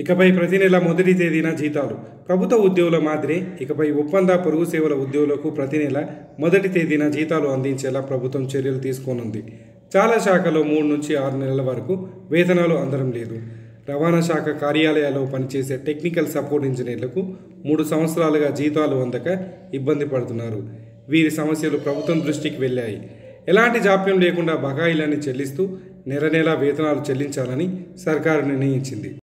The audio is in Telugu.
ఇకపై ప్రతి నెల మొదటి తేదీన జీతాలు. ప్రభుత్వ ఉద్యోగుల మాదిరే ఇకపై ఒప్పంద పొరుగు సేవల ఉద్యోగులకు ప్రతి నెల మొదటి తేదీన జీతాలు అందించేలా ప్రభుత్వం చర్యలు తీసుకోనుంది. చాలా శాఖలో మూడు నుంచి ఆరు నెలల వరకు వేతనాలు అందడం లేదు. రవాణా శాఖ కార్యాలయాల్లో పనిచేసే టెక్నికల్ సపోర్ట్ ఇంజనీర్లకు మూడు సంవత్సరాలుగా జీతాలు అందక ఇబ్బంది పడుతున్నారు. వీరి సమస్యలు ప్రభుత్వం దృష్టికి వెళ్ళాయి. ఎలాంటి జాప్యం లేకుండా బకాయిలన్నీ చెల్లిస్తూ నెల నెలా వేతనాలు చెల్లించాలని సర్కారు నిర్ణయించింది.